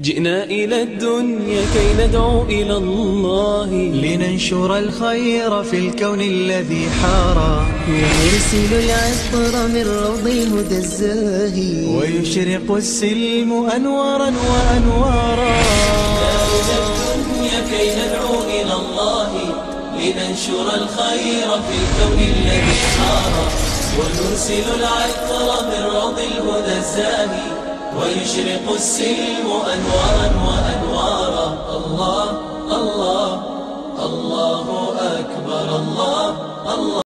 جئنا إلى الدنيا كي ندعو إلى الله. لننشر الخير في الكون الذي حارى ونرسل العطر من روض الهدى الزاهي. ويشرق السلم أنوارا وأنوارا. إلى الدنيا كي ندعو إلى الله. لننشر الخير في الكون الذي حار. ونرسل العطر من روض الهدى الزاهي. ويشرق السلم أنوارا وأنوارا الله الله الله أكبر الله الله.